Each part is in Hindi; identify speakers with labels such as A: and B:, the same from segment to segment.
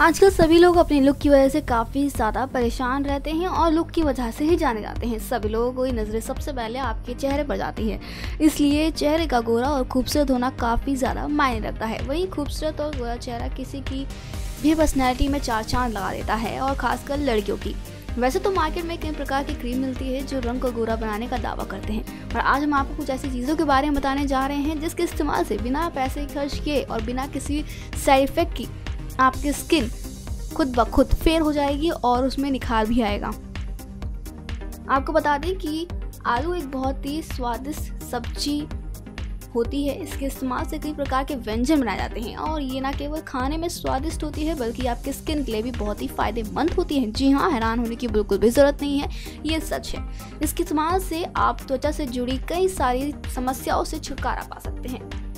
A: आजकल सभी लोग अपने लुक की वजह से काफ़ी ज़्यादा परेशान रहते हैं और लुक की वजह से ही जाने जाते हैं। सभी लोगों की नज़रें सबसे पहले आपके चेहरे पर जाती है। इसलिए चेहरे का गोरा और खूबसूरत होना काफ़ी ज़्यादा मायने रखता है। वही खूबसूरत और गोरा चेहरा किसी की भी पर्सनैलिटी में चार चाँद लगा देता है और ख़ासकर लड़कियों की। वैसे तो मार्केट में कई प्रकार की क्रीम मिलती है जो रंग को गोरा बनाने का दावा करते हैं। और आज हम आपको कुछ ऐसी चीज़ों के बारे में बताने जा रहे हैं जिसके इस्तेमाल से बिना पैसे खर्च किए और बिना किसी साइड इफ़ेक्ट की आपकी स्किन खुद ब खुद फेयर हो जाएगी और उसमें निखार भी आएगा। आपको बता दें कि आलू एक बहुत ही स्वादिष्ट सब्ज़ी होती है। इसके इस्तेमाल से कई प्रकार के व्यंजन बनाए जाते हैं और ये ना केवल खाने में स्वादिष्ट होती है, बल्कि आपके स्किन के लिए भी बहुत ही फ़ायदेमंद होती है। जी हाँ हैरान होने की बिल्कुल भी ज़रूरत नहीं है, ये सच है। इसके इस्तेमाल से आप त्वचा से जुड़ी कई सारी समस्याओं से छुटकारा पा सकते हैं।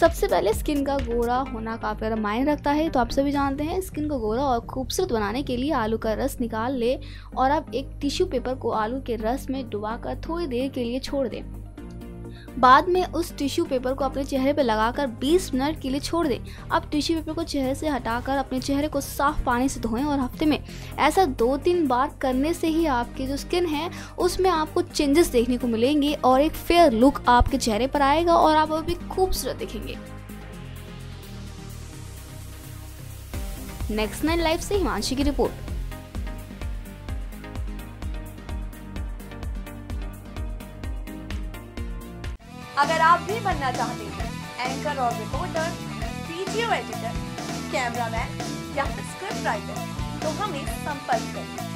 A: सबसे पहले स्किन का गोरा होना काफ़ी ज़्यादा मायने रखता है। तो आप सभी जानते हैं, स्किन को गोरा और खूबसूरत बनाने के लिए आलू का रस निकाल लें और आप एक टिश्यू पेपर को आलू के रस में डुबा थोड़ी देर के लिए छोड़ दें। बाद में उस टिश्यू पेपर को अपने चेहरे पर लगाकर 20 मिनट के लिए छोड़ दें। अब टिश्यू पेपर को चेहरे से हटाकर अपने चेहरे को साफ़ पानी से धोएँ और हफ़्ते में ऐसा दो तीन बार करने से ही आपकी जो स्किन है, उसमें आपको चेंजेस देखने को मिलेंगे और एक फेयर लुक आपके चेहरे पर आएगा और आप अभी खूबसूरत दिखेंगे। नेक्स्ट नाइन लाइफ से हिमांशी की रिपोर्ट।
B: अगर आप भी बनना चाहते हैं एंकर और रिपोर्टर वीडियो एडिटर कैमरामैन या स्क्रिप्ट राइटर तो हमें संपर्क करें।